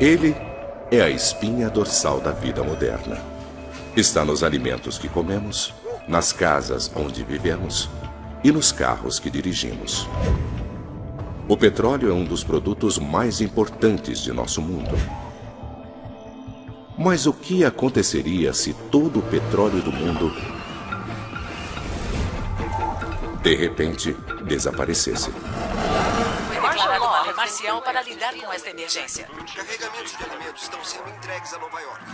Ele é a espinha dorsal da vida moderna. Está nos alimentos que comemos, nas casas onde vivemos e nos carros que dirigimos. O petróleo é um dos produtos mais importantes de nosso mundo. Mas o que aconteceria se todo o petróleo do mundo de repente desaparecesse? Marcial para lidar com esta emergência. Carregamentos de alimentos estão sendo entregues a Nova York.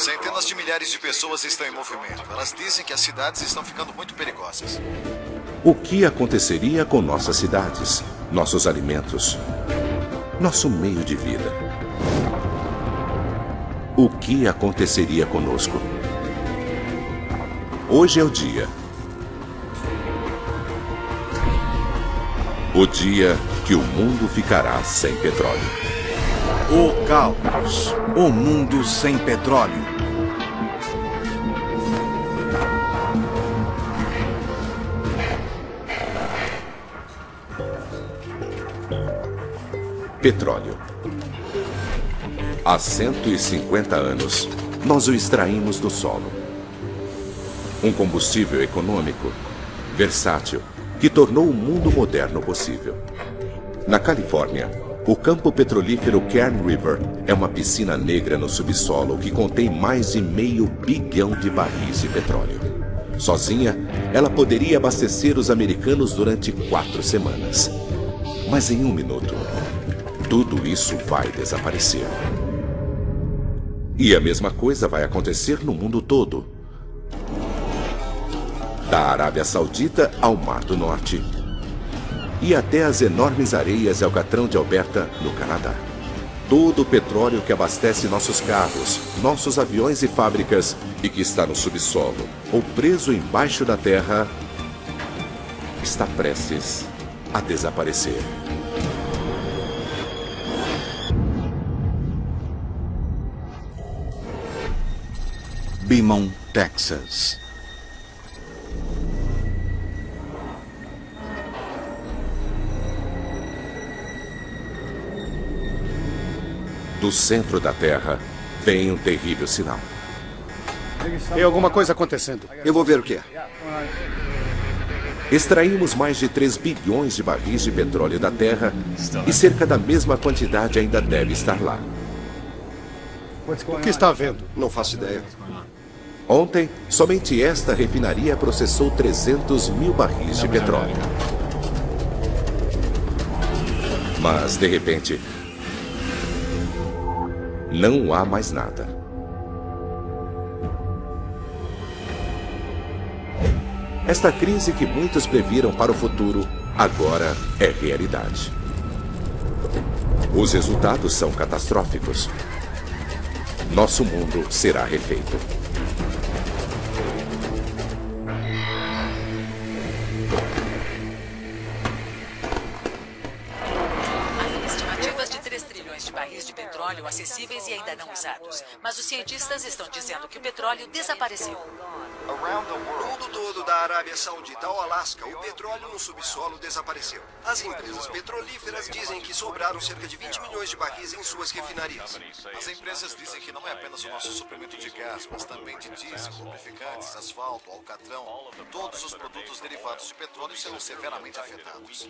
Centenas de milhares de pessoas estão em movimento. Elas dizem que as cidades estão ficando muito perigosas. O que aconteceria com nossas cidades, nossos alimentos, nosso meio de vida? O que aconteceria conosco? Hoje é o dia. O dia que o mundo ficará sem petróleo. O caos. O mundo sem petróleo. Petróleo. Há 150 anos, nós o extraímos do solo. Um combustível econômico, versátil, que tornou o mundo moderno possível. Na Califórnia, o campo petrolífero Kern River é uma piscina negra no subsolo que contém mais de meio bilhão de barris de petróleo. Sozinha, ela poderia abastecer os americanos durante quatro semanas. Mas em um minuto, tudo isso vai desaparecer. E a mesma coisa vai acontecer no mundo todo. Da Arábia Saudita ao Mar do Norte. E até as enormes areias Alcatrão de Alberta, no Canadá. Todo o petróleo que abastece nossos carros, nossos aviões e fábricas e que está no subsolo ou preso embaixo da terra está prestes a desaparecer. Beaumont, Texas. Do centro da Terra vem um terrível sinal. Tem alguma coisa acontecendo. Eu vou ver o que é. Extraímos mais de 3 bilhões de barris de petróleo da Terra e cerca da mesma quantidade ainda deve estar lá. O que está havendo? Não faço ideia. Ontem, somente esta refinaria processou 300 mil barris de petróleo. Mas, de repente, não há mais nada. Esta crise que muitos previram para o futuro agora é realidade. Os resultados são catastróficos. Nosso mundo será refeito. Que o petróleo desapareceu. No mundo todo, da Arábia Saudita ao Alasca, o petróleo no subsolo desapareceu. As empresas petrolíferas dizem que sobraram cerca de 20 milhões de barris em suas refinarias. As empresas dizem que não é apenas o nosso suprimento de gás, mas também de diesel, lubrificantes, asfalto, alcatrão. Todos os produtos derivados de petróleo serão severamente afetados.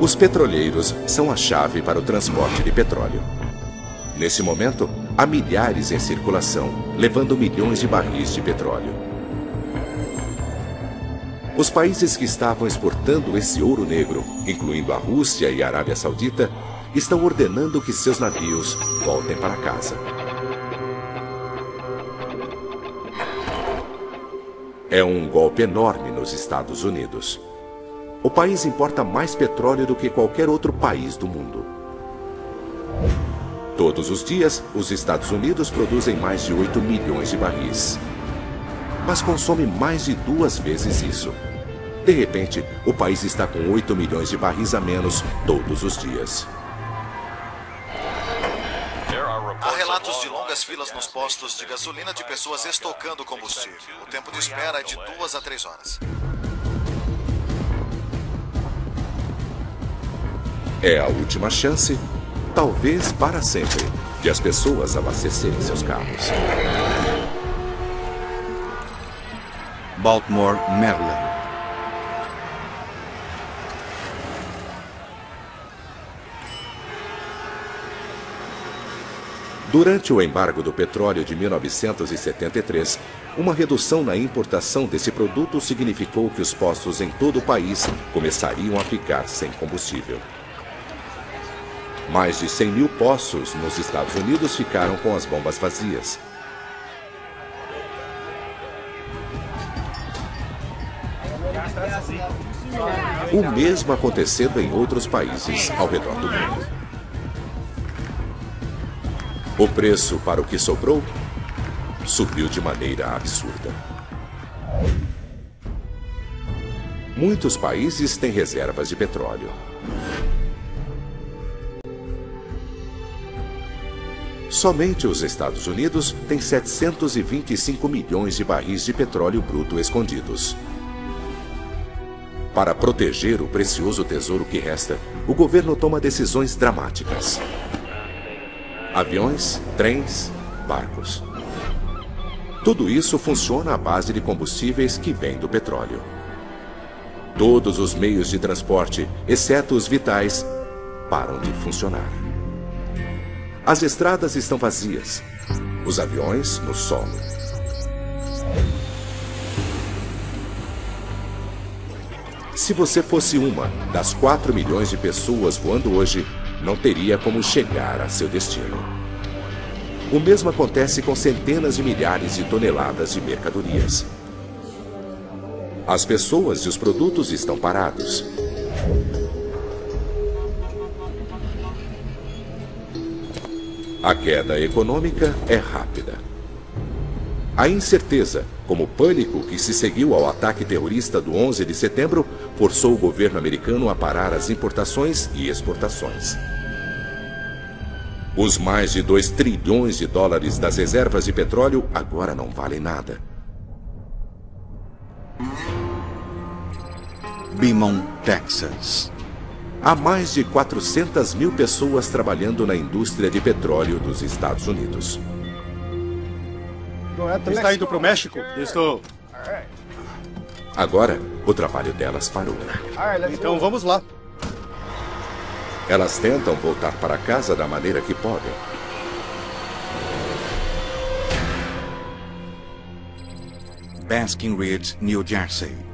Os petroleiros são a chave para o transporte de petróleo. Nesse momento, há milhares em circulação, levando milhões de barris de petróleo. Os países que estavam exportando esse ouro negro, incluindo a Rússia e a Arábia Saudita, estão ordenando que seus navios voltem para casa. É um golpe enorme nos Estados Unidos. O país importa mais petróleo do que qualquer outro país do mundo. Todos os dias, os Estados Unidos produzem mais de 8 milhões de barris. Mas consome mais de duas vezes isso. De repente, o país está com 8 milhões de barris a menos todos os dias. Há relatos de longas filas nos postos de gasolina de pessoas estocando combustível. O tempo de espera é de duas a três horas. É a última chance, talvez para sempre, de as pessoas abastecerem seus carros. Baltimore, Maryland. Durante o embargo do petróleo de 1973, uma redução na importação desse produto significou que os postos em todo o país começariam a ficar sem combustível. Mais de 100 mil poços nos Estados Unidos ficaram com as bombas vazias. O mesmo acontecendo em outros países ao redor do mundo. O preço para o que sobrou subiu de maneira absurda. Muitos países têm reservas de petróleo. Somente os Estados Unidos têm 725 milhões de barris de petróleo bruto escondidos. Para proteger o precioso tesouro que resta, o governo toma decisões dramáticas aviões, trens, barcos. Tudo isso funciona à base de combustíveis que vêm do petróleo. Todos os meios de transporte, exceto os vitais, param de funcionar. As estradas estão vazias, os aviões no solo. Se você fosse uma das 4 milhões de pessoas voando hoje, não teria como chegar a seu destino. O mesmo acontece com centenas de milhares de toneladas de mercadorias. As pessoas e os produtos estão parados. A queda econômica é rápida. A incerteza, como o pânico que se seguiu ao ataque terrorista do 11 de setembro, forçou o governo americano a parar as importações e exportações. Os mais de 2 trilhões de dólares das reservas de petróleo agora não valem nada. Beaumont, Texas. Há mais de 400 mil pessoas trabalhando na indústria de petróleo dos Estados Unidos. Está indo para o México? Estou. Agora, o trabalho delas parou. Então vamos lá. Elas tentam voltar para casa da maneira que podem. Basking Ridge, New Jersey.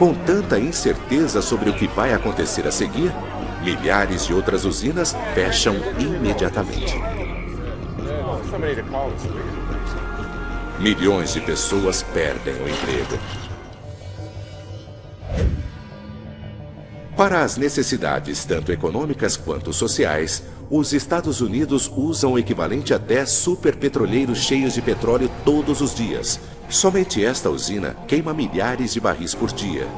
Com tanta incerteza sobre o que vai acontecer a seguir, milhares de outras usinas fecham imediatamente. Milhões de pessoas perdem o emprego. Para as necessidades tanto econômicas quanto sociais, os Estados Unidos usam o equivalente a 10 superpetroleiros cheios de petróleo todos os dias. Somente esta usina queima milhares de barris por dia.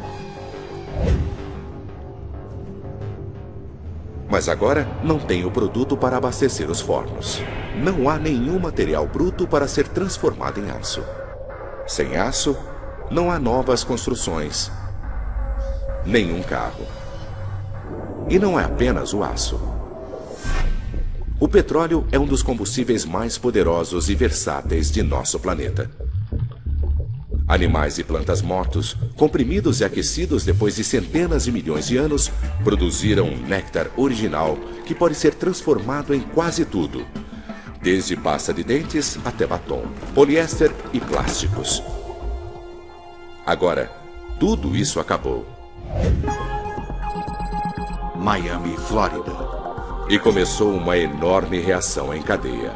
Mas agora não tem o produto para abastecer os fornos. Não há nenhum material bruto para ser transformado em aço. Sem aço, não há novas construções, nenhum carro. E não é apenas o aço. O petróleo é um dos combustíveis mais poderosos e versáteis de nosso planeta. Animais e plantas mortos, comprimidos e aquecidos depois de centenas de milhões de anos, produziram um néctar original que pode ser transformado em quase tudo, desde pasta de dentes até batom, poliéster e plásticos. Agora, tudo isso acabou. Miami, Flórida. E começou uma enorme reação em cadeia.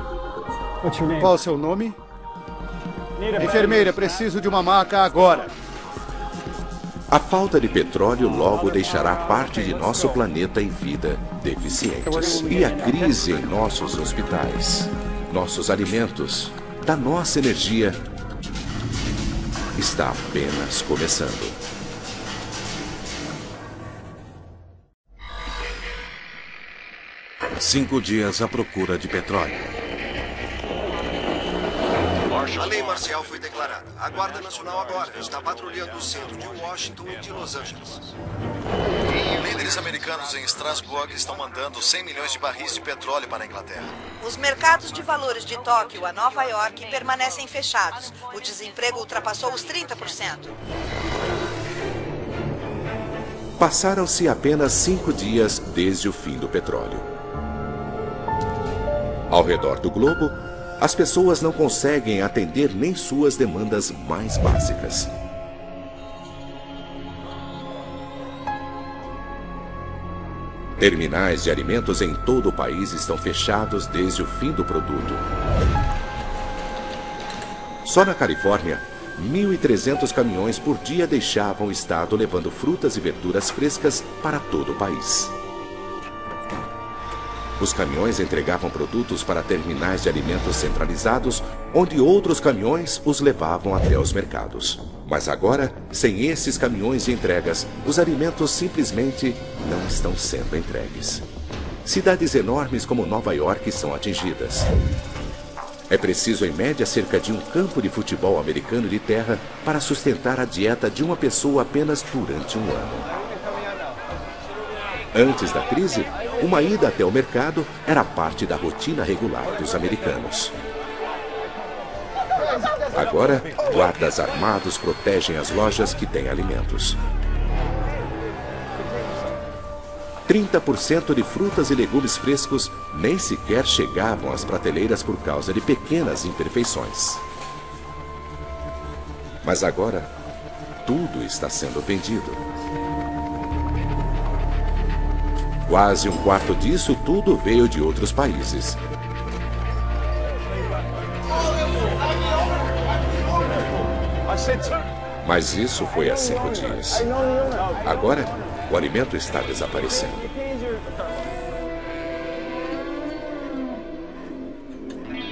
Qual o seu nome? Enfermeira, preciso de uma maca agora. A falta de petróleo logo deixará parte de nosso planeta em vida deficientes. E a crise em nossos hospitais, nossos alimentos, da nossa energia, está apenas começando. Cinco dias à procura de petróleo. A lei marcial foi declarada. A Guarda Nacional agora está patrulhando o centro de Washington e de Los Angeles. Líderes americanos em Strasbourg estão mandando 100 milhões de barris de petróleo para a Inglaterra. Os mercados de valores de Tóquio a Nova York permanecem fechados. O desemprego ultrapassou os 30%. Passaram-se apenas cinco dias desde o fim do petróleo. Ao redor do globo, as pessoas não conseguem atender nem suas demandas mais básicas. Terminais de alimentos em todo o país estão fechados desde o fim do produto. Só na Califórnia, 1.300 caminhões por dia deixavam o estado levando frutas e verduras frescas para todo o país. Os caminhões entregavam produtos para terminais de alimentos centralizados, onde outros caminhões os levavam até os mercados. Mas agora, sem esses caminhões de entregas, os alimentos simplesmente não estão sendo entregues. Cidades enormes como Nova York são atingidas. É preciso, em média, cerca de um campo de futebol americano de terra para sustentar a dieta de uma pessoa apenas durante um ano. Antes da crise, uma ida até o mercado era parte da rotina regular dos americanos. Agora, guardas armados protegem as lojas que têm alimentos. 30% de frutas e legumes frescos nem sequer chegavam às prateleiras por causa de pequenas imperfeições. Mas agora, tudo está sendo vendido. Quase um quarto disso tudo veio de outros países. Mas isso foi há cinco dias. Agora, o alimento está desaparecendo.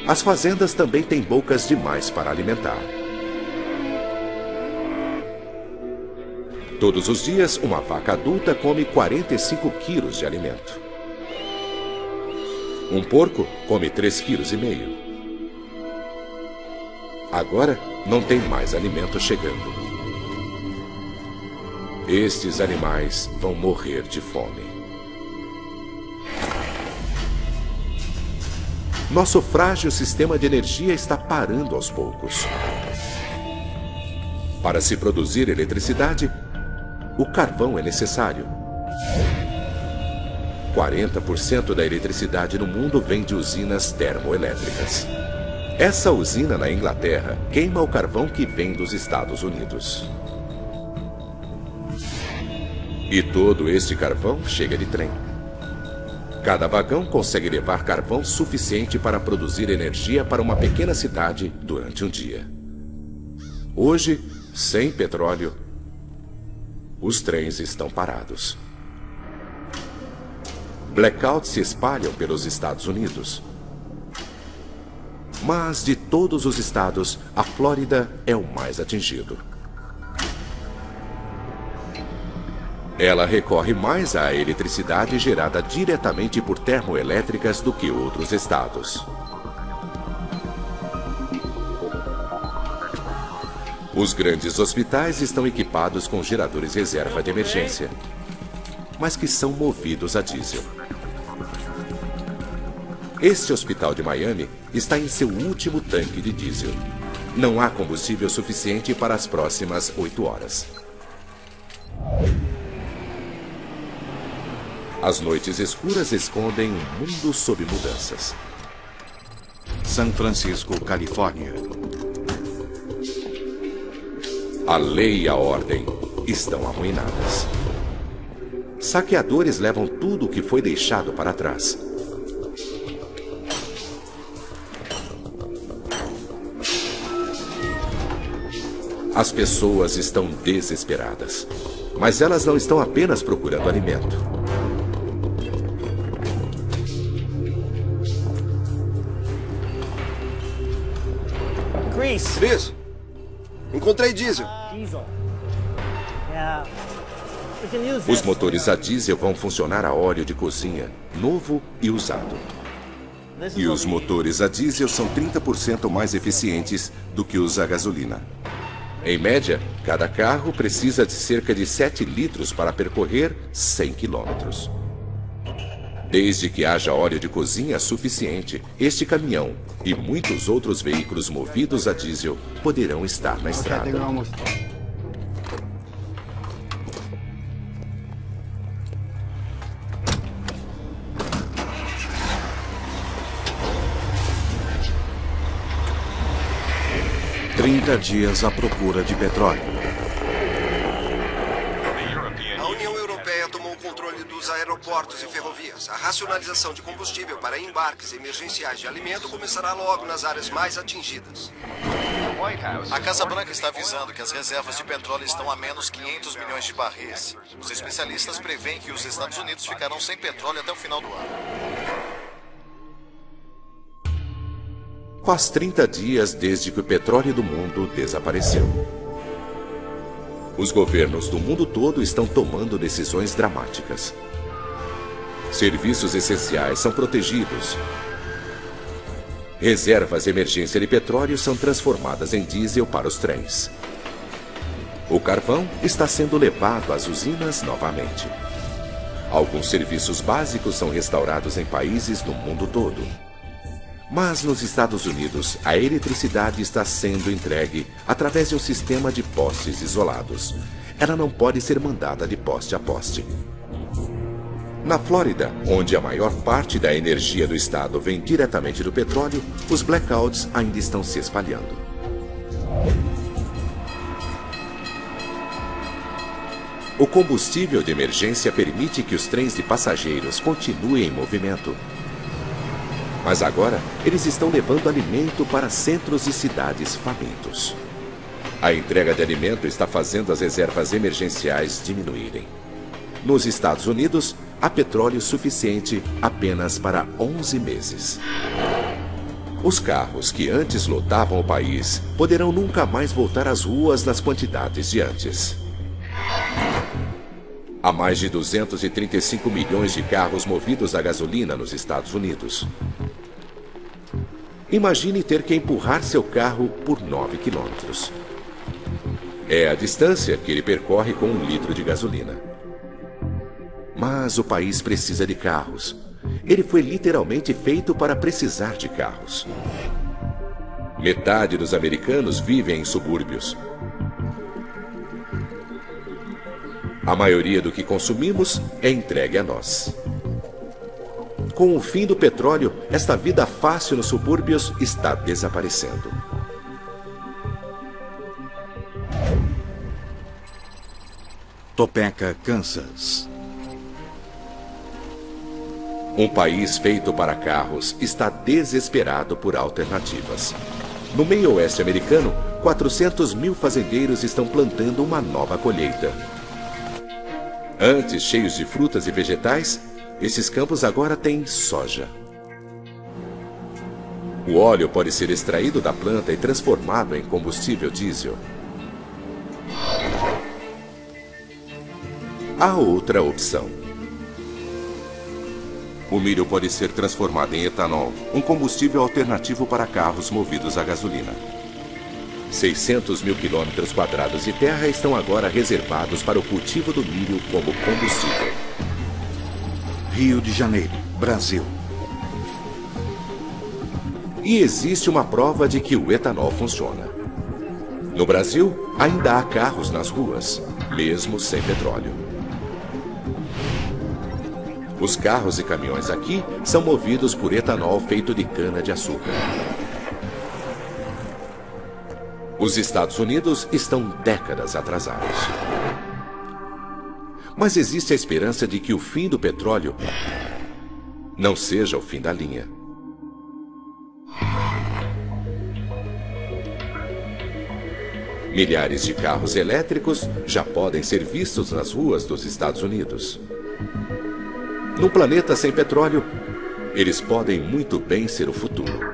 As fazendas também têm bocas demais para alimentar. Todos os dias, uma vaca adulta come 45 quilos de alimento. Um porco come 3,5 kg. Agora, não tem mais alimento chegando. Estes animais vão morrer de fome. Nosso frágil sistema de energia está parando aos poucos. Para se produzir eletricidade, o carvão é necessário. 40% da eletricidade no mundo vem de usinas termoelétricas. Essa usina na Inglaterra queima o carvão que vem dos Estados Unidos. E todo este carvão chega de trem. Cada vagão consegue levar carvão suficiente para produzir energia para uma pequena cidade durante um dia. Hoje, sem petróleo, os trens estão parados. Blackouts se espalham pelos Estados Unidos. Mas de todos os estados, a Flórida é o mais atingido. Ela recorre mais à eletricidade gerada diretamente por termoelétricas do que outros estados. Os grandes hospitais estão equipados com geradores reserva de emergência, mas que são movidos a diesel. Este hospital de Miami está em seu último tanque de diesel. Não há combustível suficiente para as próximas oito horas. As noites escuras escondem um mundo sob mudanças. San Francisco, Califórnia. A lei e a ordem estão arruinadas. Saqueadores levam tudo o que foi deixado para trás. As pessoas estão desesperadas. Mas elas não estão apenas procurando alimento. Cris, encontrei diesel. Os motores a diesel vão funcionar a óleo de cozinha, novo e usado. E os motores a diesel são 30% mais eficientes do que os a gasolina. Em média, cada carro precisa de cerca de 7 litros para percorrer 100 quilômetros. Desde que haja óleo de cozinha suficiente, este caminhão e muitos outros veículos movidos a diesel poderão estar na estrada. 30 dias à procura de petróleo. A União Europeia tomou o controle aeroportos e ferrovias. A racionalização de combustível para embarques emergenciais de alimento começará logo nas áreas mais atingidas. A Casa Branca está avisando que as reservas de petróleo estão a menos 500 milhões de barris. Os especialistas preveem que os Estados Unidos ficarão sem petróleo até o final do ano. Faz 30 dias desde que o petróleo do mundo desapareceu. Os governos do mundo todo estão tomando decisões dramáticas. Serviços essenciais são protegidos. Reservas de emergência de petróleo são transformadas em diesel para os trens. O carvão está sendo levado às usinas novamente. Alguns serviços básicos são restaurados em países do mundo todo. Mas nos Estados Unidos, a eletricidade está sendo entregue através de um sistema de postes isolados. Ela não pode ser mandada de poste a poste. Na Flórida, onde a maior parte da energia do estado vem diretamente do petróleo, os blackouts ainda estão se espalhando. O combustível de emergência permite que os trens de passageiros continuem em movimento, mas agora eles estão levando alimento para centros e cidades famintos. A entrega de alimento está fazendo as reservas emergenciais diminuírem. Nos Estados Unidos, há petróleo suficiente apenas para 11 meses. Os carros que antes lotavam o país poderão nunca mais voltar às ruas nas quantidades de antes. Há mais de 235 milhões de carros movidos a gasolina nos Estados Unidos. Imagine ter que empurrar seu carro por 9 quilômetros. É a distância que ele percorre com um litro de gasolina. Mas o país precisa de carros. Ele foi literalmente feito para precisar de carros. Metade dos americanos vivem em subúrbios. A maioria do que consumimos é entregue a nós. Com o fim do petróleo, esta vida fácil nos subúrbios está desaparecendo. Topeka, Kansas. Um país feito para carros está desesperado por alternativas. No meio oeste americano, 400 mil fazendeiros estão plantando uma nova colheita. Antes cheios de frutas e vegetais, esses campos agora têm soja. O óleo pode ser extraído da planta e transformado em combustível diesel. Há outra opção. O milho pode ser transformado em etanol, um combustível alternativo para carros movidos a gasolina. 600 mil quilômetros quadrados de terra estão agora reservados para o cultivo do milho como combustível. Rio de Janeiro, Brasil. E existe uma prova de que o etanol funciona. No Brasil, ainda há carros nas ruas, mesmo sem petróleo. Os carros e caminhões aqui são movidos por etanol feito de cana-de-açúcar. Os Estados Unidos estão décadas atrasados. Mas existe a esperança de que o fim do petróleo não seja o fim da linha. Milhares de carros elétricos já podem ser vistos nas ruas dos Estados Unidos. Num planeta sem petróleo, eles podem muito bem ser o futuro.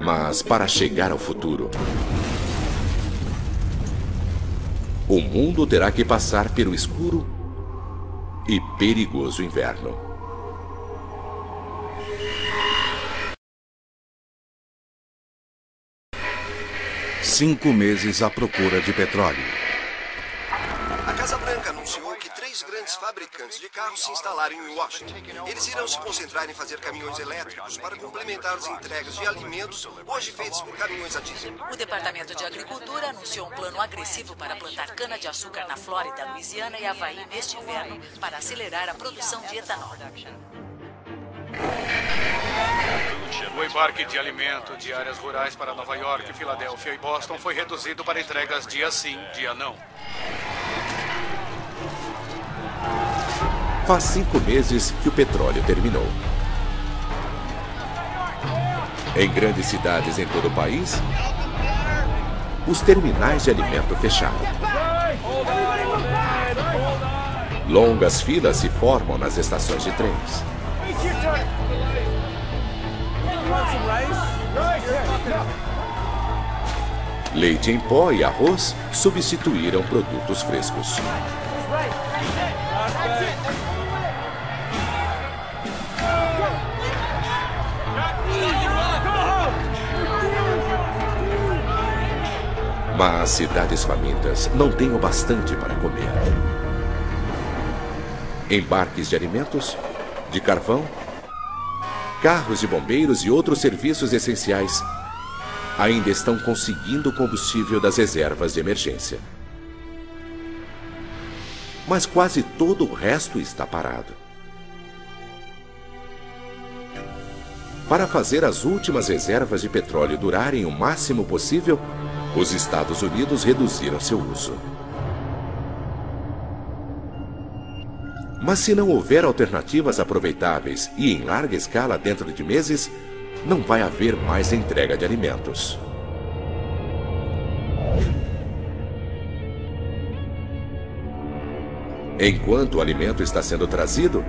Mas para chegar ao futuro, o mundo terá que passar pelo escuro e perigoso inverno. Cinco meses à procura de petróleo. Três grandes fabricantes de carros se instalaram em Washington. Eles irão se concentrar em fazer caminhões elétricos para complementar as entregas de alimentos hoje feitos por caminhões a diesel. O Departamento de Agricultura anunciou um plano agressivo para plantar cana-de-açúcar na Flórida, Louisiana e Havaí neste inverno para acelerar a produção de etanol. O embarque de alimento de áreas rurais para Nova York, Filadélfia e Boston foi reduzido para entregas dia sim, dia não. Faz cinco meses que o petróleo terminou. Em grandes cidades em todo o país, os terminais de alimento fecharam. Longas filas se formam nas estações de trens. Leite em pó e arroz substituíram produtos frescos. Mas cidades famintas não têm o bastante para comer. Embarques de alimentos, de carvão, carros de bombeiros e outros serviços essenciais ainda estão conseguindo o combustível das reservas de emergência. Mas quase todo o resto está parado. Para fazer as últimas reservas de petróleo durarem o máximo possível, os Estados Unidos reduziram seu uso. Mas se não houver alternativas aproveitáveis e em larga escala dentro de meses, não vai haver mais entrega de alimentos. Enquanto o alimento está sendo trazido,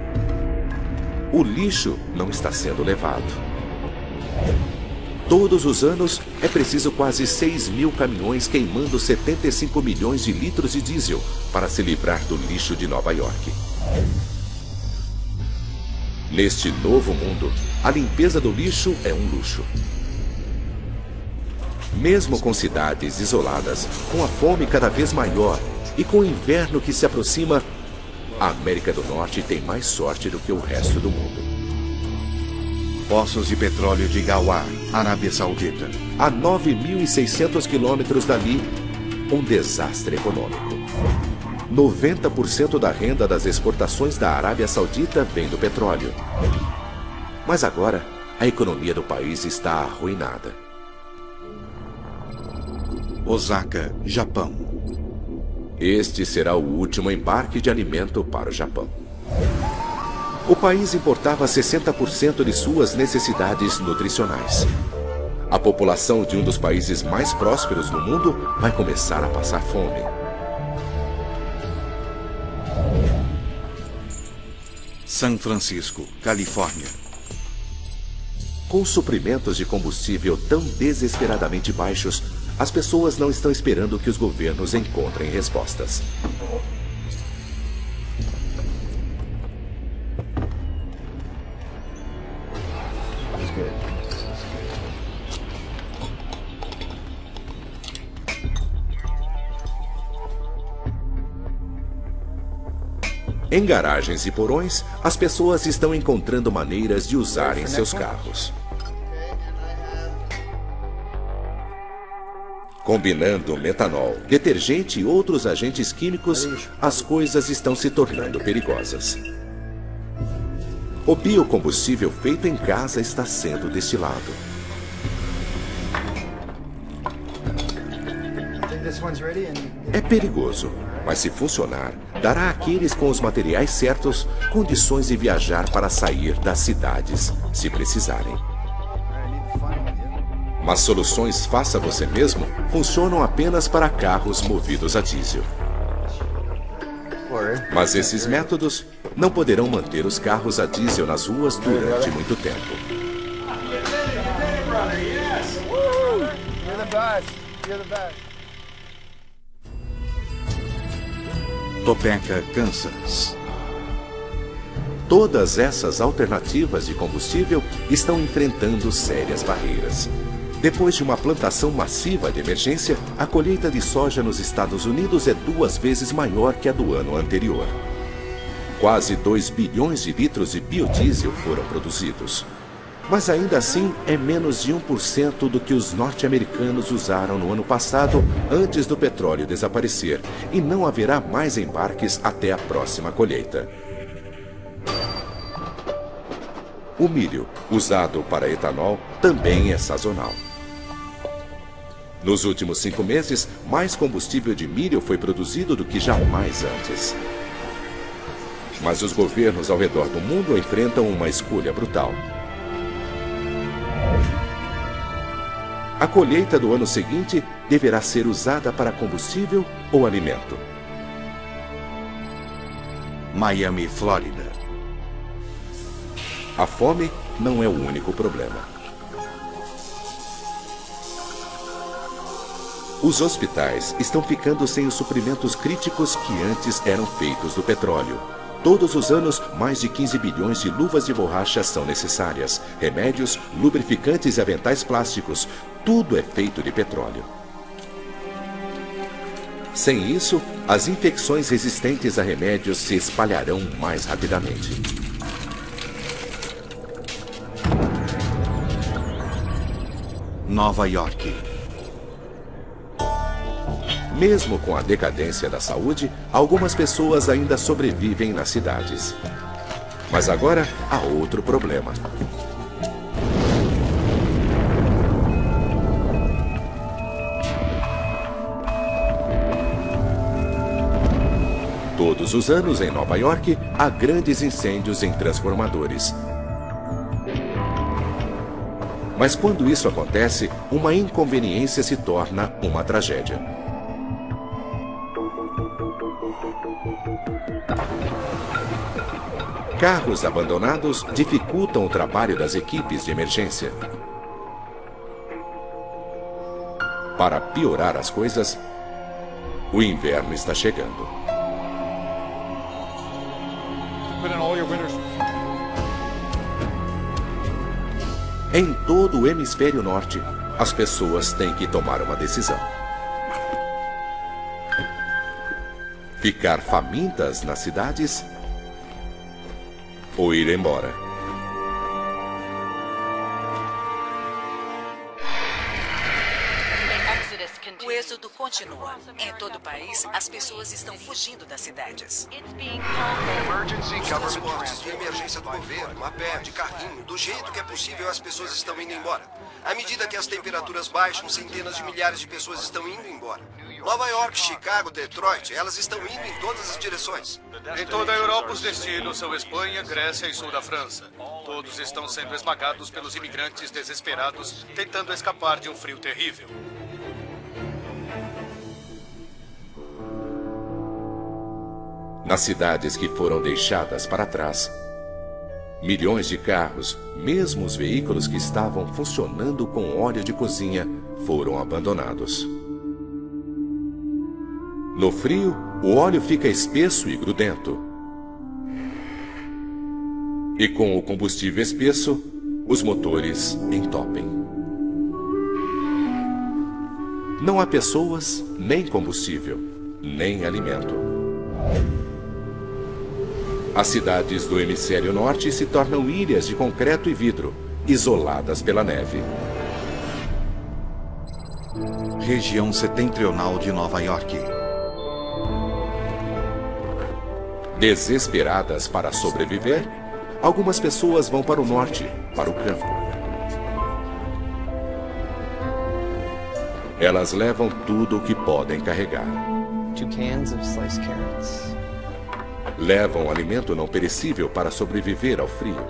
o lixo não está sendo levado. Todos os anos é preciso quase 6 mil caminhões queimando 75 milhões de litros de diesel para se livrar do lixo de Nova York. Neste novo mundo, a limpeza do lixo é um luxo. Mesmo com cidades isoladas, com a fome cada vez maior e com o inverno que se aproxima, a América do Norte tem mais sorte do que o resto do mundo. Poços de petróleo de Gawar, Arábia Saudita. A 9.600 quilômetros dali, um desastre econômico. 90% da renda das exportações da Arábia Saudita vem do petróleo. Mas agora, a economia do país está arruinada. Osaka, Japão. Este será o último embarque de alimento para o Japão. O país importava 60% de suas necessidades nutricionais. A população de um dos países mais prósperos do mundo vai começar a passar fome. São Francisco, Califórnia. Com suprimentos de combustível tão desesperadamente baixos, as pessoas não estão esperando que os governos encontrem respostas. Em garagens e porões, as pessoas estão encontrando maneiras de usarem seus carros. Combinando metanol, detergente e outros agentes químicos, as coisas estão se tornando perigosas. O biocombustível feito em casa está sendo destilado. É perigoso, mas se funcionar, dará àqueles com os materiais certos condições de viajar para sair das cidades, se precisarem. Mas soluções faça você mesmo funcionam apenas para carros movidos a diesel. Mas esses métodos não poderão manter os carros a diesel nas ruas durante muito tempo. Topeka, Kansas. Todas essas alternativas de combustível estão enfrentando sérias barreiras. Depois de uma plantação massiva de emergência, a colheita de soja nos Estados Unidos é duas vezes maior que a do ano anterior. Quase 2 bilhões de litros de biodiesel foram produzidos. Mas ainda assim é menos de 1% do que os norte-americanos usaram no ano passado, antes do petróleo desaparecer, e não haverá mais embarques até a próxima colheita. O milho, usado para etanol, também é sazonal. Nos últimos cinco meses, mais combustível de milho foi produzido do que jamais antes. Mas os governos ao redor do mundo enfrentam uma escolha brutal. A colheita do ano seguinte deverá ser usada para combustível ou alimento. Miami, Flórida. A fome não é o único problema. Os hospitais estão ficando sem os suprimentos críticos que antes eram feitos do petróleo. Todos os anos, mais de 15 bilhões de luvas de borracha são necessárias. Remédios, lubrificantes e aventais plásticos, tudo é feito de petróleo. Sem isso, as infecções resistentes a remédios se espalharão mais rapidamente. Nova York. Mesmo com a decadência da saúde, algumas pessoas ainda sobrevivem nas cidades. Mas agora há outro problema. Todos os anos em Nova York há grandes incêndios em transformadores, mas quando isso acontece, uma inconveniência se torna uma tragédia. Carros abandonados dificultam o trabalho das equipes de emergência. Para piorar as coisas, o inverno está chegando. Em todo o hemisfério norte, as pessoas têm que tomar uma decisão. Ficar famintas nas cidades ou ir embora. O êxodo continua. Em todo o país, as pessoas estão fugindo das cidades. Os transportes de emergência do governo, a pé, de carrinho, do jeito que é possível, as pessoas estão indo embora. À medida que as temperaturas baixam, centenas de milhares de pessoas estão indo embora. Nova York, Chicago, Detroit, elas estão indo em todas as direções. Em toda a Europa, os destinos são Espanha, Grécia e sul da França. Todos estão sendo esmagados pelos imigrantes desesperados, tentando escapar de um frio terrível. Nas cidades que foram deixadas para trás, milhões de carros, mesmo os veículos que estavam funcionando com óleo de cozinha, foram abandonados. No frio, o óleo fica espesso e grudento. E com o combustível espesso, os motores entopem. Não há pessoas, nem combustível, nem alimento. As cidades do hemisfério norte se tornam ilhas de concreto e vidro, isoladas pela neve. Região setentrional de Nova York. Desesperadas para sobreviver, algumas pessoas vão para o norte, para o campo. Elas levam tudo o que podem carregar. Levam alimento não perecível para sobreviver ao frio.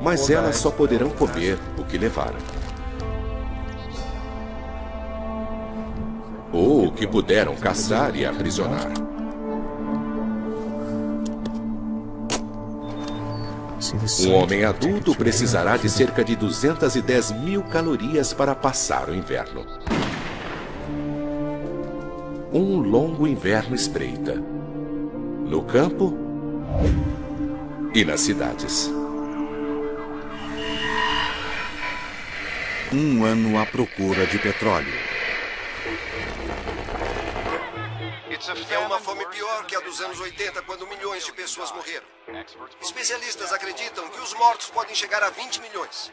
Mas elas só poderão comer o que levaram. Ou o que puderam caçar e aprisionar. Um homem adulto precisará de cerca de 210 mil calorias para passar o inverno. Um longo inverno espreita. No campo e nas cidades. Um ano à procura de petróleo. É uma fome pior que a dos anos 80, quando milhões de pessoas morreram. Especialistas acreditam que os mortos podem chegar a 20 milhões.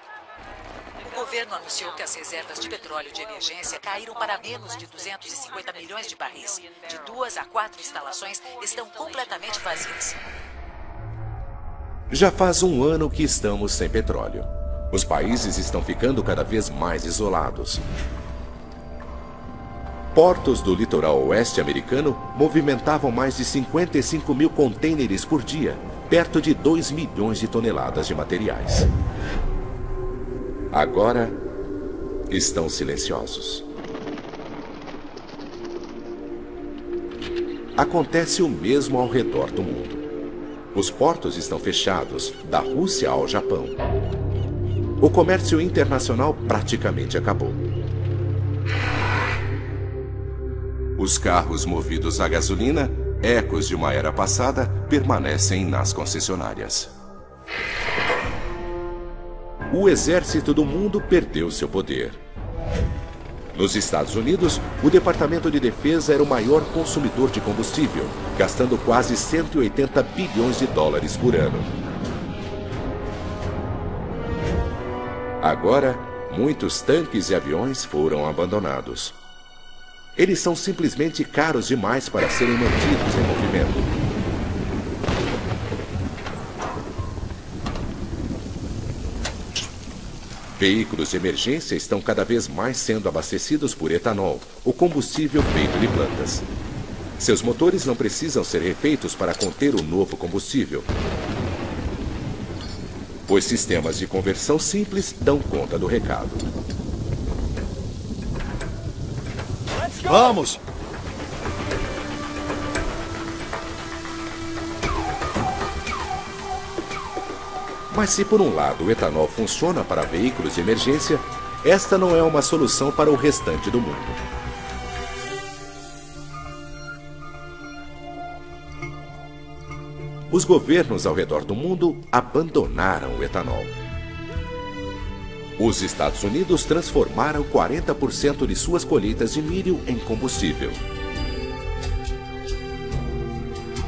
O governo anunciou que as reservas de petróleo de emergência caíram para menos de 250 milhões de barris. De duas a quatro instalações estão completamente vazias. Já faz um ano que estamos sem petróleo. Os países estão ficando cada vez mais isolados. Portos do litoral oeste americano movimentavam mais de 55 mil contêineres por dia, perto de 2 milhões de toneladas de materiais. Agora estão silenciosos. Acontece o mesmo ao redor do mundo. Os portos estão fechados, da Rússia ao Japão. O comércio internacional praticamente acabou. Os carros movidos a gasolina, ecos de uma era passada, permanecem nas concessionárias. O exército do mundo perdeu seu poder. Nos Estados Unidos, o Departamento de Defesa era o maior consumidor de combustível, gastando quase 180 bilhões de dólares por ano. Agora, muitos tanques e aviões foram abandonados. Eles são simplesmente caros demais para serem mantidos em movimento. Veículos de emergência estão cada vez mais sendo abastecidos por etanol, o combustível feito de plantas. Seus motores não precisam ser refeitos para conter o novo combustível, pois sistemas de conversão simples dão conta do recado. Vamos! Mas se por um lado o etanol funciona para veículos de emergência, esta não é uma solução para o restante do mundo. Os governos ao redor do mundo abandonaram o etanol. Os Estados Unidos transformaram 40% de suas colheitas de milho em combustível.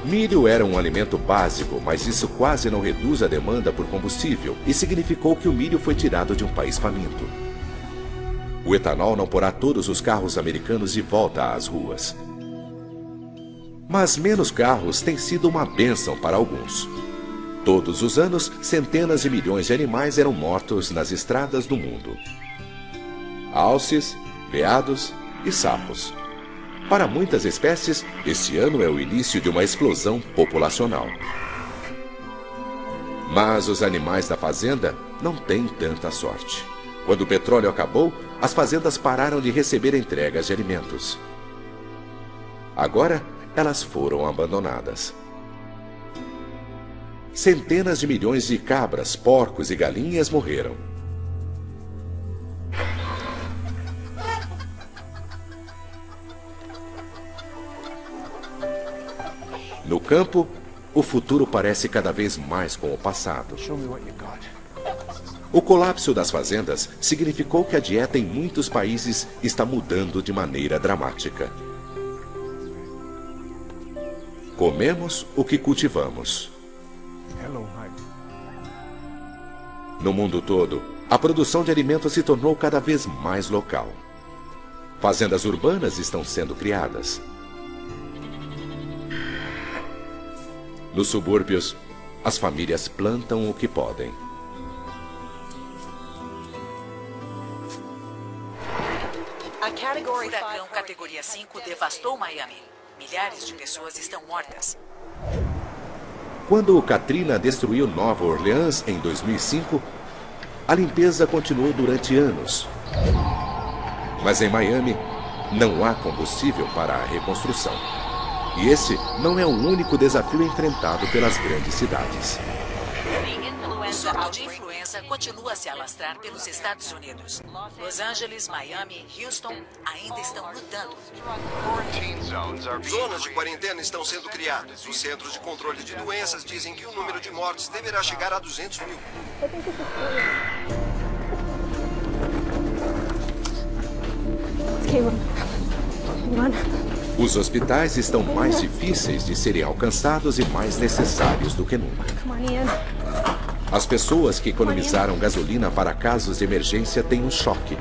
Milho era um alimento básico, mas isso quase não reduz a demanda por combustível e significou que o milho foi tirado de um país faminto. O etanol não porá todos os carros americanos de volta às ruas. Mas menos carros tem sido uma bênção para alguns. Todos os anos, centenas de milhões de animais eram mortos nas estradas do mundo. Alces, veados e sapos. Para muitas espécies, este ano é o início de uma explosão populacional. Mas os animais da fazenda não têm tanta sorte. Quando o petróleo acabou, as fazendas pararam de receber entregas de alimentos. Agora, elas foram abandonadas. Centenas de milhões de cabras, porcos e galinhas morreram. No campo, o futuro parece cada vez mais com o passado. O colapso das fazendas significou que a dieta em muitos países está mudando de maneira dramática. Comemos o que cultivamos. No mundo todo, a produção de alimentos se tornou cada vez mais local. Fazendas urbanas estão sendo criadas. Nos subúrbios, as famílias plantam o que podem. O furacão categoria 5 devastou Miami. Milhares de pessoas estão mortas. Quando Katrina destruiu Nova Orleans em 2005, a limpeza continuou durante anos. Mas em Miami, não há combustível para a reconstrução. E esse não é o único desafio enfrentado pelas grandes cidades. Doença continua a se alastrar pelos Estados Unidos. Los Angeles, Miami e Houston ainda estão lutando. Zonas de quarentena estão sendo criadas. Os Centros de Controle de Doenças dizem que o número de mortes deverá chegar a 200 mil. Os hospitais estão mais difíceis de serem alcançados e mais necessários do que nunca. As pessoas que economizaram gasolina para casos de emergência têm um choque.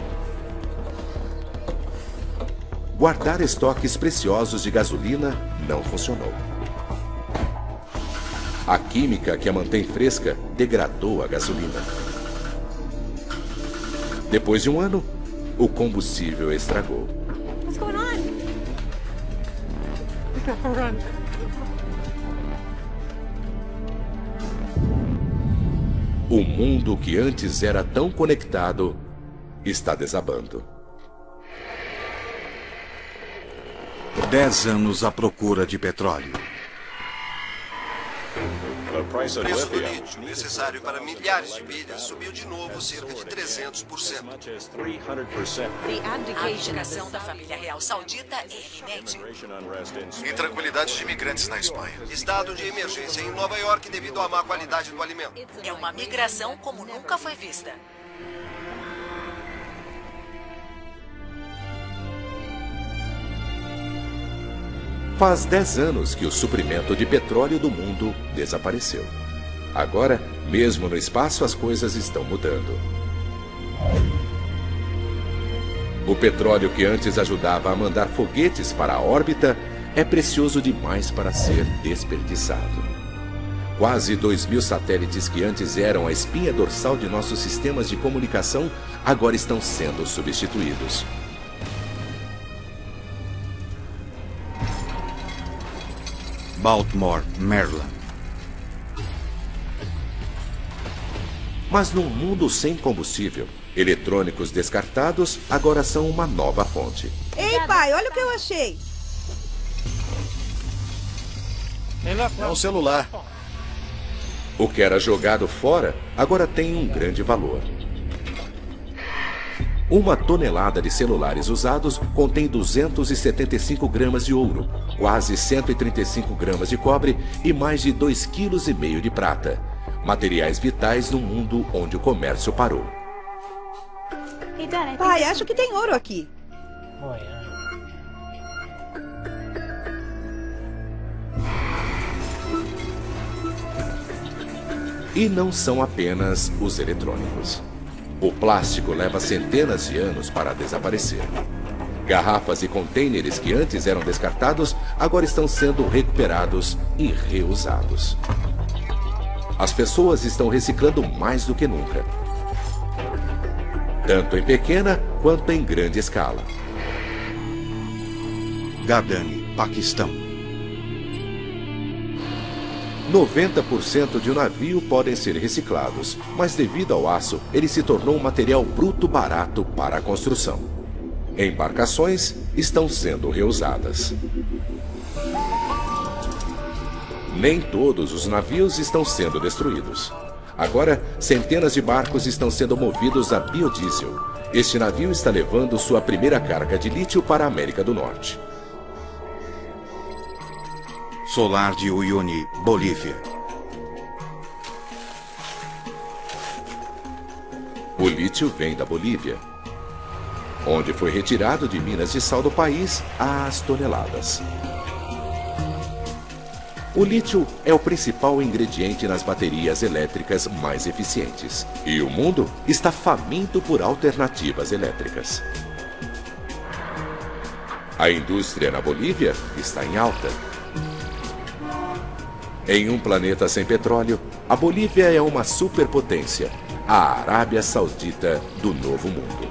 Guardar estoques preciosos de gasolina não funcionou. A química que a mantém fresca degradou a gasolina. Depois de um ano, o combustível estragou. What's going on? O mundo que antes era tão conectado está desabando. Dez anos à procura de petróleo. O preço do lítio, necessário para milhares de milhas, subiu de novo cerca de 300%. A abdicação da família real saudita é iminente. Intranquilidade de imigrantes na Espanha. Estado de emergência em Nova York devido à má qualidade do alimento. É uma migração como nunca foi vista. Faz 10 anos que o suprimento de petróleo do mundo desapareceu. Agora, mesmo no espaço, as coisas estão mudando. O petróleo que antes ajudava a mandar foguetes para a órbita é precioso demais para ser desperdiçado. Quase 2 mil satélites que antes eram a espinha dorsal de nossos sistemas de comunicação agora estão sendo substituídos. Baltimore, Maryland. Mas num mundo sem combustível, eletrônicos descartados agora são uma nova fonte. Ei, pai, olha o que eu achei. É um celular. O que era jogado fora agora tem um grande valor. Uma tonelada de celulares usados contém 275 gramas de ouro, quase 135 gramas de cobre e mais de 2,5 kg de prata. Materiais vitais num mundo onde o comércio parou. Pai, acho que tem ouro aqui. E não são apenas os eletrônicos. O plástico leva centenas de anos para desaparecer. Garrafas e contêineres que antes eram descartados agora estão sendo recuperados e reusados. As pessoas estão reciclando mais do que nunca, tanto em pequena quanto em grande escala. Gardani, Paquistão. 90% de um navio podem ser reciclados, mas devido ao aço, ele se tornou um material bruto barato para a construção. Embarcações estão sendo reusadas. Nem todos os navios estão sendo destruídos. Agora, centenas de barcos estão sendo movidos a biodiesel. Este navio está levando sua primeira carga de lítio para a América do Norte. Solar de Uyuni, Bolívia. O lítio vem da Bolívia, onde foi retirado de minas de sal do país às toneladas. O lítio é o principal ingrediente nas baterias elétricas mais eficientes. E o mundo está faminto por alternativas elétricas. A indústria na Bolívia está em alta. Em um planeta sem petróleo, a Bolívia é uma superpotência, a Arábia Saudita do Novo Mundo.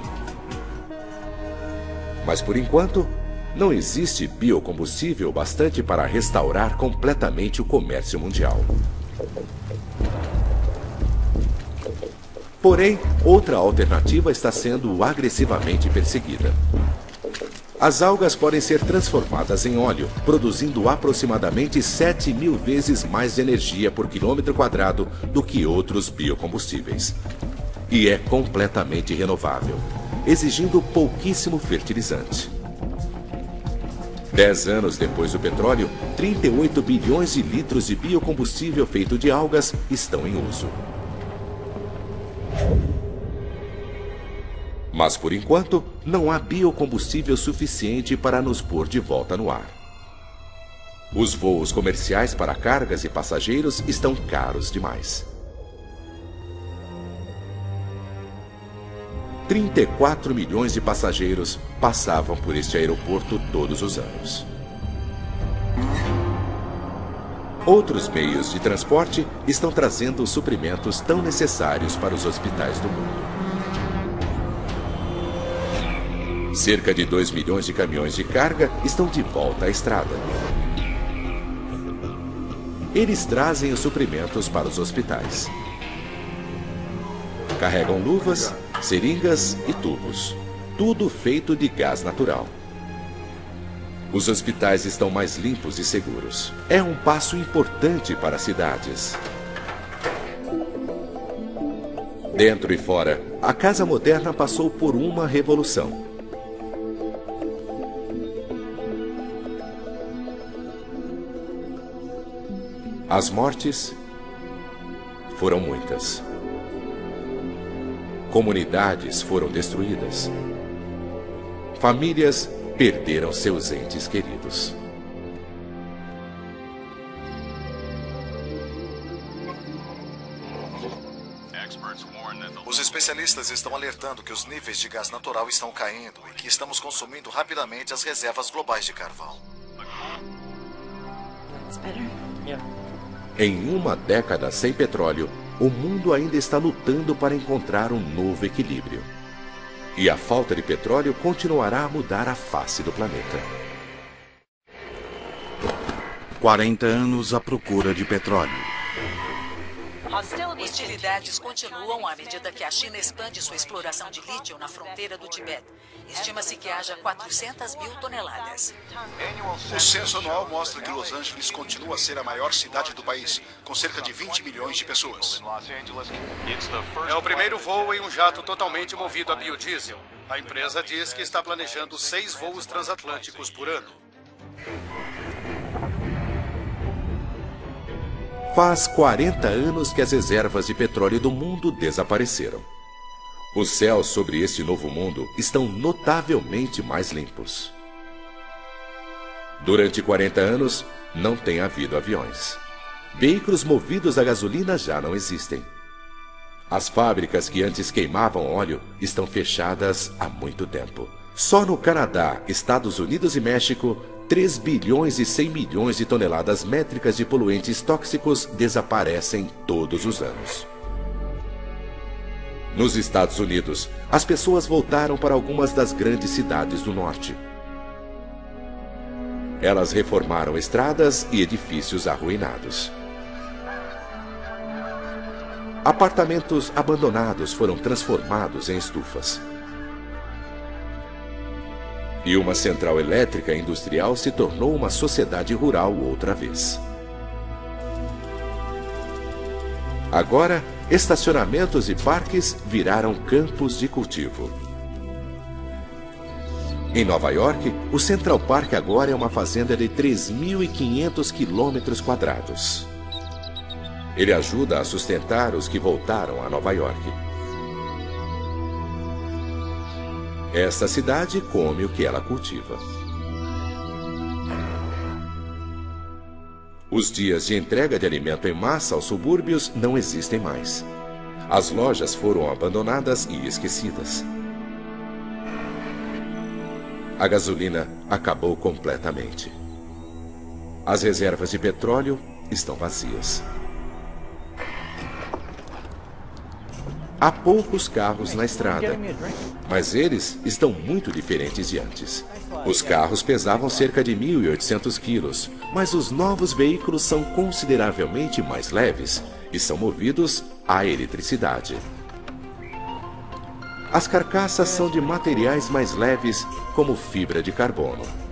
Mas por enquanto, não existe biocombustível bastante para restaurar completamente o comércio mundial. Porém, outra alternativa está sendo agressivamente perseguida. As algas podem ser transformadas em óleo, produzindo aproximadamente 7 mil vezes mais energia por quilômetro quadrado do que outros biocombustíveis. e é completamente renovável, exigindo pouquíssimo fertilizante. Dez anos depois do petróleo, 38 bilhões de litros de biocombustível feito de algas estão em uso. Mas por enquanto, não há biocombustível suficiente para nos pôr de volta no ar. Os voos comerciais para cargas e passageiros estão caros demais. 34 milhões de passageiros passavam por este aeroporto todos os anos. Outros meios de transporte estão trazendo os suprimentos tão necessários para os hospitais do mundo. Cerca de 2 milhões de caminhões de carga estão de volta à estrada. Eles trazem os suprimentos para os hospitais. Carregam luvas, seringas e tubos. Tudo feito de gás natural. Os hospitais estão mais limpos e seguros. É um passo importante para as cidades. Dentro e fora, a casa moderna passou por uma revolução. As mortes foram muitas. Comunidades foram destruídas. Famílias perderam seus entes queridos. Os especialistas estão alertando que os níveis de gás natural estão caindo e que estamos consumindo rapidamente as reservas globais de carvão. Em uma década sem petróleo, o mundo ainda está lutando para encontrar um novo equilíbrio. E a falta de petróleo continuará a mudar a face do planeta. 40 anos à procura de petróleo. Hostilidades continuam à medida que a China expande sua exploração de lítio na fronteira do Tibete. Estima-se que haja 400 mil toneladas. O censo anual mostra que Los Angeles continua a ser a maior cidade do país, com cerca de 20 milhões de pessoas. É o primeiro voo em um jato totalmente movido a biodiesel. A empresa diz que está planejando seis voos transatlânticos por ano. Faz 40 anos que as reservas de petróleo do mundo desapareceram. Os céus sobre este novo mundo estão notavelmente mais limpos. Durante 40 anos, não tem havido aviões. Veículos movidos a gasolina já não existem. As fábricas que antes queimavam óleo estão fechadas há muito tempo. Só no Canadá, Estados Unidos e México, 3 bilhões e 100 milhões de toneladas métricas de poluentes tóxicos desaparecem todos os anos. Nos Estados Unidos, as pessoas voltaram para algumas das grandes cidades do norte. Elas reformaram estradas e edifícios arruinados. Apartamentos abandonados foram transformados em estufas. E uma central elétrica industrial se tornou uma sociedade rural outra vez. Agora, estacionamentos e parques viraram campos de cultivo. Em Nova York, o Central Park agora é uma fazenda de 3.500 quilômetros quadrados. Ele ajuda a sustentar os que voltaram a Nova York. Esta cidade come o que ela cultiva. Os dias de entrega de alimento em massa aos subúrbios não existem mais. As lojas foram abandonadas e esquecidas. A gasolina acabou completamente. As reservas de petróleo estão vazias. Há poucos carros na estrada, mas eles estão muito diferentes de antes. Os carros pesavam cerca de 1.800 quilos, mas os novos veículos são consideravelmente mais leves e são movidos a eletricidade. As carcaças são de materiais mais leves, como fibra de carbono.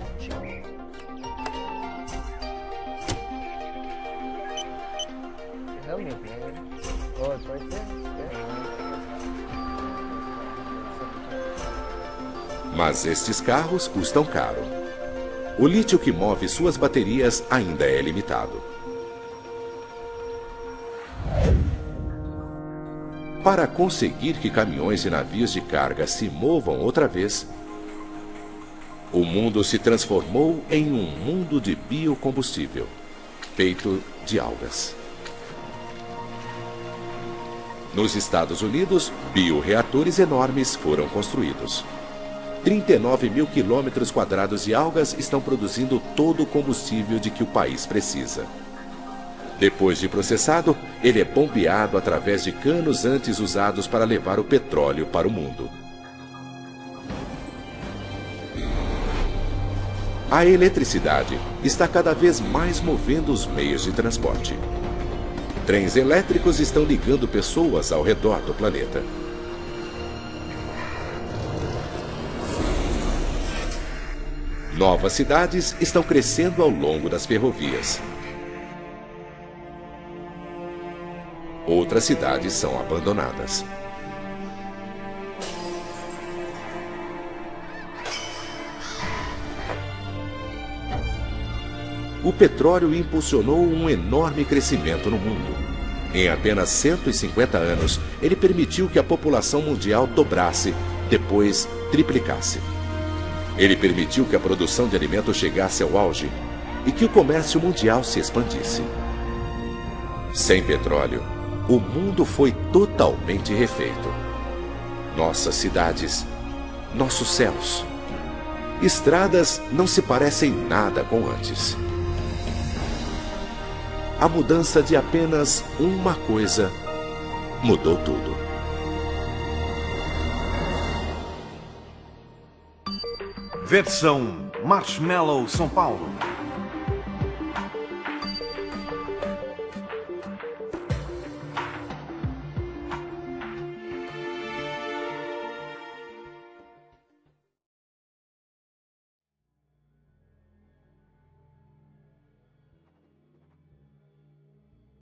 Mas estes carros custam caro. O lítio que move suas baterias ainda é limitado. Para conseguir que caminhões e navios de carga se movam outra vez, o mundo se transformou em um mundo de biocombustível, feito de algas. Nos Estados Unidos, bioreatores enormes foram construídos. 39 mil quilômetros quadrados de algas estão produzindo todo o combustível de que o país precisa. Depois de processado, ele é bombeado através de canos antes usados para levar o petróleo para o mundo. A eletricidade está cada vez mais movendo os meios de transporte. Trens elétricos estão ligando pessoas ao redor do planeta. Novas cidades estão crescendo ao longo das ferrovias. Outras cidades são abandonadas. O petróleo impulsionou um enorme crescimento no mundo. Em apenas 150 anos, ele permitiu que a população mundial dobrasse, depois triplicasse. Ele permitiu que a produção de alimentos chegasse ao auge e que o comércio mundial se expandisse. Sem petróleo, o mundo foi totalmente refeito. Nossas cidades, nossos céus, estradas não se parecem nada com antes. A mudança de apenas uma coisa mudou tudo. Versão Marshmallow São Paulo.